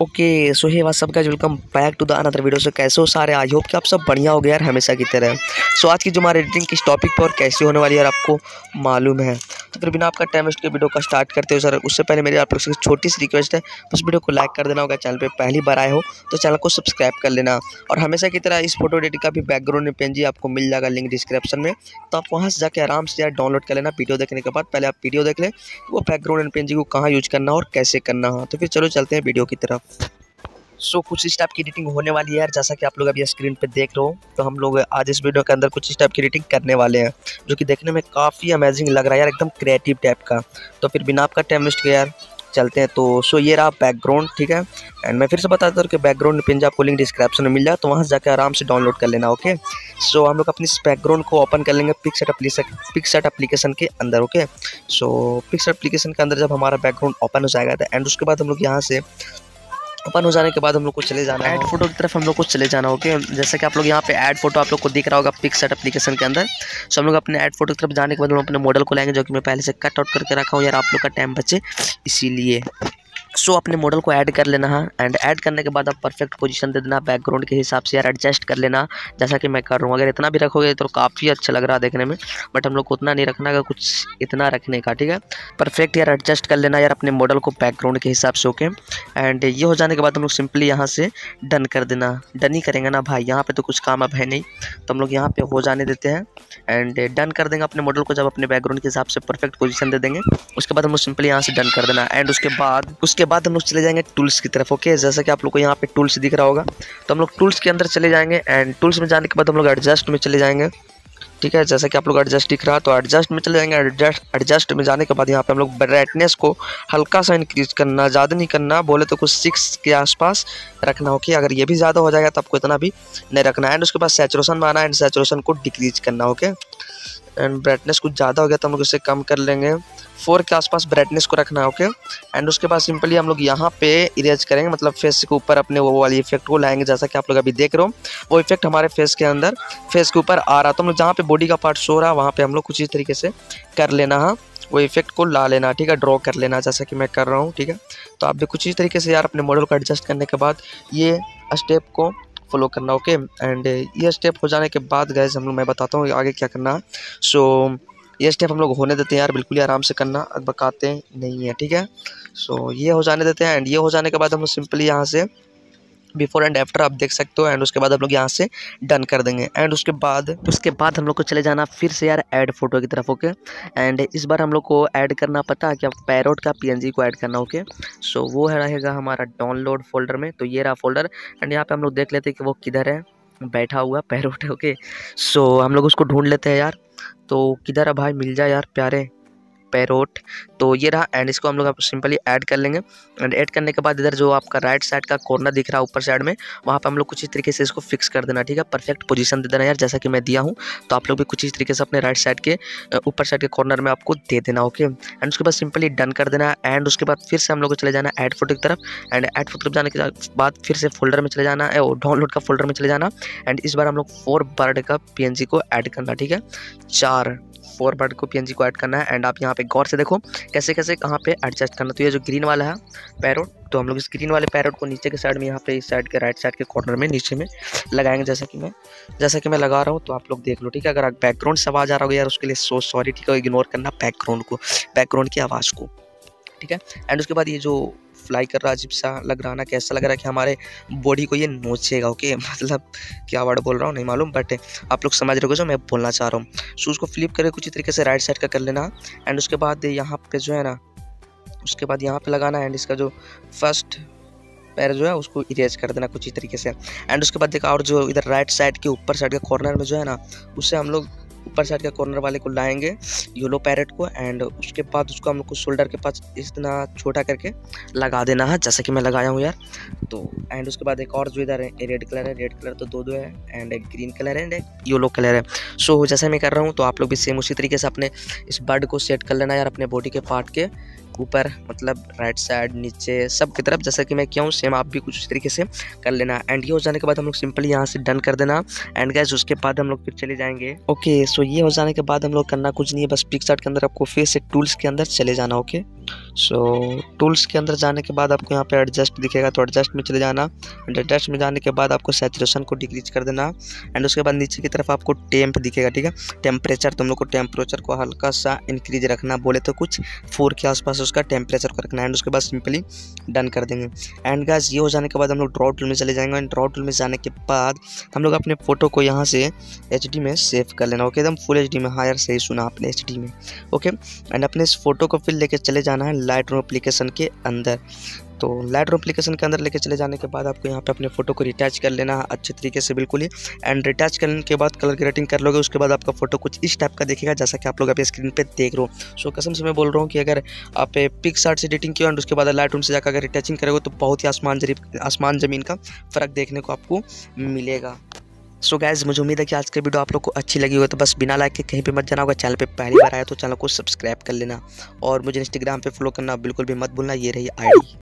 Okay so hey सब का welcome back to the another video से कैसे हो सारे? आई होप कि आप सब बढ़िया हो गया यार हमेशा की तरह। सो so, आज की जो हमारे एडिटिंग किस टॉपिक पर और कैसे होने वाली है आपको मालूम है। तो फिर बिना आपका टाइम वेस्ट के वीडियो का स्टार्ट करते हो सर उससे पहले मेरी आप लोग से छोटी सी रिक्वेस्ट है उस वीडियो को लाइक कर देना होगा चैनल पर पहली बार आए हो तो चैनल को सब्सक्राइब कर लेना। और हमेशा की तरह इस फ़ोटो एडिटिंग का भी बैकग्राउंड पेन जी आपको मिल जाएगा लिंक डिस्क्रिप्शन में। तो आप वहाँ से जाकर आराम से यार डाउनलोड कर लेना वीडियो देखने के बाद पहले आप वीडियो देख लें वो बैकग्राउंड पेन जी को कहाँ यूज़ करना और कैसे करना। हो तो फिर चलो चलते हैं वीडियो की तरफ़। सो so, कुछ इस टाइप की एडिटिंग होने वाली है यार जैसा कि आप लोग अभी स्क्रीन पे देख रहे हो। तो हम लोग आज इस वीडियो के अंदर कुछ इस टाइप की एडिटिंग करने वाले हैं जो कि देखने में काफ़ी अमेजिंग लग रहा है यार एकदम क्रिएटिव टाइप का। तो फिर बिना आपका टाइम वेस्ट किया यार चलते हैं। तो सो ये रहा बैकग्राउंड ठीक है? एंड मैं फिर से बताता हूँ कि बैकग्राउंड पिन आपको लिंक डिस्क्रिप्शन में मिल जाए तो वहाँ जाकर आराम से डाउनलोड कर लेना ओके सो हम लोग अपनी इस बैकग्राउंड को ओपन कर लेंगे पिक्सेट पिक्सेट एप्लीकेशन के अंदर ओके सो पिक्सेट एप्लीकेशन के अंदर जब हमारा बैकग्राउंड ओपन हो जाएगा एंड उसके बाद हम लोग यहाँ से ओपन हो जाने के बाद हम लोग को चले जाना है। ऐड फ़ोटो की तरफ़ हम लोग को चले जाना ओके जैसे कि आप लोग यहाँ पे ऐड फ़ोटो आप लोग को दिख रहा होगा पिक्सट एप्लीकेशन के अंदर। सो हम लोग अपने ऐड फ़ोटो की तरफ़ जाने के बाद हम अपने मॉडल को लाएँगे जो कि मैं पहले से कट आउट करके रखा हूँ। यार, आप लोग का टाइम बचे, इसीलिए। सो अपने मॉडल को ऐड कर लेना है एंड ऐड करने के बाद आप परफेक्ट पोजीशन दे देना बैकग्राउंड के हिसाब से यार एडजस्ट कर लेना। जैसा कि मैं कर रहा हूँ, अगर इतना भी रखोगे तो काफ़ी अच्छा लग रहा है देखने में बट हम लोग को उतना नहीं रखना है कुछ इतना रखने का, ठीक है? परफेक्ट यार एडजस्ट कर लेना यार अपने मॉडल को बैकग्राउंड के हिसाब से ओके एंड ये हो जाने के बाद हम लोग सिंपली यहाँ से डन कर देना। डन ही करेंगे ना भाई, यहाँ पर तो कुछ काम अब है नहीं। तो हम लोग यहाँ पर हो जाने देते हैं एंड डन कर देंगे अपने मॉडल को जब अपने बैकग्राउंड के हिसाब से परफेक्ट पोजिशन दे देंगे। उसके बाद हम लोग सिंपली यहाँ से डन कर देना एंड उसके बाद, उसके बाद हम लोग चले जाएँगे टूल्स की तरफ़ ओके जैसा कि आप लोग को यहाँ पे टूल्स दिख रहा होगा। तो हम लोग टूल्स के अंदर चले जाएँगे एंड टूल्स में जाने के बाद हम लोग एडजस्ट में चले जाएँगे। ठीक है? जैसा कि आप लोग एडजस्ट दिख रहा तो एडजस्ट में चले जाएँगे। एडजस्ट एडजस्ट में जाने के बाद यहाँ पे हम लोग ब्राइटनेस को हल्का सा इंक्रीज करना, ज़्यादा नहीं करना, बोले तो कुछ सिक्स के आसपास रखना ओके अगर ये भी ज़्यादा हो जाएगा तो आपको इतना भी नहीं रखना। एंड उसके बाद सेचुरेशन में आना एंड सेचुरेशन को डिक्रीज करना ओके एंड ब्राइटनेस कुछ ज़्यादा हो गया तो हम लोग इसे कम कर लेंगे। फोर के आसपास ब्राइटनेस को रखना है ओके एंड उसके बाद सिंपली हम लोग यहाँ पे इरेज करेंगे मतलब फेस के ऊपर अपने वो वाली इफ़ेक्ट को लाएँगे, जैसा कि आप लोग अभी देख रहे हो। वो इफ़ेक्ट हमारे फेस के अंदर फेस के ऊपर आ रहा। तो हम लोग जहाँ पे बॉडी का पार्ट सो रहा है वहाँ पे हम लोग कुछ इस तरीके से कर लेना, है? वो इफ़ेक्ट को ला लेना, ठीक है? ड्रॉ कर लेना, जैसा कि मैं कर रहा हूँ, ठीक है? तो आप भी कुछ इस तरीके से यार अपने मॉडल को एडजस्ट करने के बाद ये स्टेप को फॉलो करना ओके एंड ये स्टेप हो जाने के बाद गैस हम लोग, मैं बताता हूँ आगे क्या करना। सो ये स्टेप हम लोग होने देते हैं यार, बिल्कुल ही आराम से करना बकाते नहीं है, ठीक है? सो ये हो जाने देते हैं एंड ये हो जाने के बाद हम सिंपली यहाँ से बिफोर एंड आफ्टर आप देख सकते हो, एंड उसके बाद हम लोग यहाँ से डन कर देंगे। एंड उसके बाद उसके बाद हम लोग को चले जाना फिर से यार ऐड फ़ोटो की तरफ़, ओके? एंड इस बार हम लोग को ऐड करना पता है क्या पैरोट का पीएनजी को ऐड करना, ओके? सो वो है रहेगा हमारा डाउनलोड फोल्डर में तो ये रहा फोल्डर। एंड यहाँ पर हम लोग देख लेते हैं कि वो किधर है। बैठा हुआ पैरोट, ओके? सो हम लोग उसको ढूंढ लेते हैं यार। तो किधर है भाई? मिल जाए यार, प्यारे। पैरोट तो ये रहा एंड इसको हम लोग आप सिंपली ऐड कर लेंगे। एंड ऐड करने के बाद इधर जो आपका राइट साइड का कॉर्नर दिख रहा है ऊपर साइड में, वहाँ पे हम लोग कुछ इस तरीके से इसको फिक्स कर देना, ठीक है? परफेक्ट पोजीशन दे देना यार, जैसा कि मैं दिया हूँ। तो आप लोग भी कुछ इस तरीके से अपने राइट साइड के ऊपर साइड के कॉर्नर में आपको दे देना ओके एंड उसके बाद सिंपली डन कर देना एंड उसके बाद फिर से हम लोग को चले जाना एड फ़ोटो की तरफ़। एंड एड फ़ोटो जाने के बाद फिर से फोल्डर में चले जाना है डाउनलोड का फोल्डर में चले जाना। एंड इस बार हम लोग फोर बर्ड का पीएनजी को ऐड करना, ठीक है? चार फोर बर्ड को PNG को ऐड करना है एंड आप यहाँ पे गौर से देखो कैसे कैसे, कहाँ पे एडजस्ट करना तो ये जो ग्रीन वाला है पैरोट तो हम लोग इस ग्रीन वाले पैरोट को नीचे के साइड में यहाँ पे इस साइड के राइट साइड के कॉर्नर में नीचे में लगाएँगे। जैसा कि मैं, जैसा कि मैं लगा रहा हूँ तो आप लोग देख लो, ठीक है? अगर आप बैकग्राउंड से आवाज़ आ रहा हो यार, उसके लिए सो सॉरी ठीक है? इग्नोर करना बैकग्राउंड को बैकग्राउंड की आवाज़ को, ठीक है? एंड उसके बाद ये जो फ्लाई कर रहा अजीब सा लग रहा ना, कैसा लग रहा है कि हमारे बॉडी को ये नोचेगा ओके मतलब क्या वर्ड बोल रहा हूँ, नहीं मालूम बट आप लोग समझ रहे हो जो मैं बोलना चाह रहा हूँ। शूज़ को फ्लिप करके कुछ तरीके से राइट साइड का कर लेना एंड उसके बाद यहाँ पे जो है ना, उसके बाद यहाँ पे लगाना एंड इसका जो फ़र्स्ट पैर जो है उसको इरेज कर देना कुछ ही तरीके से। एंड उसके बाद देखा और जो इधर राइट साइड के ऊपर साइड के कॉर्नर में जो है ना उससे हम लोग ऊपर साइड के कॉर्नर वाले को लाएँगे येलो पैरेट को एंड उसके बाद उसको हम लोग को शोल्डर के पास इतना छोटा करके लगा देना है जैसा कि मैं लगाया हूँ यार। तो एंड उसके बाद एक और जो इधर है रेड कलर है रेड कलर तो दो दो है एंड एक ग्रीन कलर है एंड एक येलो कलर है। सो so, जैसे मैं कर रहा हूँ तो आप लोग भी सेम उसी तरीके से अपने इस बर्ड को सेट कर लेना यार अपने बॉडी के पार्ट के। ऊपर मतलब राइट साइड नीचे, सब की तरफ़, जैसा कि मैं क्यों सेम आप भी कुछ तरीके से कर लेना। एंड ये हो जाने के बाद हम लोग सिंपली यहाँ से डन कर देना। एंड गैस उसके बाद हम लोग फिर चले जाएँगे। ओके सो ये हो जाने के बाद हम लोग करना कुछ नहीं है, बस पिक्सार्ट के अंदर आपको फिर से टूल्स के अंदर चले जाना ओके सो टूल्स के अंदर जाने के बाद आपको यहाँ पे एडजस्ट दिखेगा तो एडजस्ट में चले जाना एंड एडजस्ट में जाने के बाद आपको सेचुरेशन को डिक्रीज कर देना एंड उसके बाद नीचे की तरफ़ आपको टेम्प दिखेगा, ठीक है? टेम्परेचर तुम लोग को टेम्परेचर को हल्का सा इंक्रीज रखना, बोले तो कुछ फोर के आसपास उसका टेम्परेचर को रखना एंड उसके बाद सिंपली डन कर देंगे। एंड गैस ये हो जाने के बाद हम लोग ड्रॉ टूल में चले जाएँगे एंड ड्रॉ टूल में जाने के बाद हम लोग अपने फ़ोटो को यहाँ से एचडी में सेव कर लेना ओके एकदम फुल एचडी में हाँ यार, सही सुना आपने एचडी में ओके एंड अपने इस फ़ोटो को फिर लेके चले जाना है लाइट रूम अप्लीकेशन के अंदर। तो लाइट रूम अप्लीकेशन के अंदर लेके चले जाने के बाद आपको यहाँ पे अपने फ़ोटो को रिटैच कर लेना है अच्छे तरीके से, बिल्कुल ही। एंड रिटैच करने के बाद कलर ग्रेडिंग कर लोगे, उसके बाद आपका फ़ोटो कुछ इस टाइप का दिखेगा, जैसा कि आप लोग अभी स्क्रीन पे देख रहे हो। सो कसम से मैं बोल रहा हूँ कि अगर आप पिक से एडिटिंग किया एंड उसके बाद लाइट रूम से जाकर अगर रिटैचिंग करोगे तो बहुत ही आसमान आसमान ज़मीन का फ़र्क देखने को आपको मिलेगा। सो so गैज़ मुझे उम्मीद है कि आज की वीडियो आप लोग को अच्छी लगी हो तो बस बिना लाइक के कहीं पे मत जाना होगा। चैनल पे पहली बार आया तो चैनल को सब्सक्राइब कर लेना। और मुझे इंस्टाग्राम पे फॉलो करना बिल्कुल भी मत भूलना। ये रही आईडी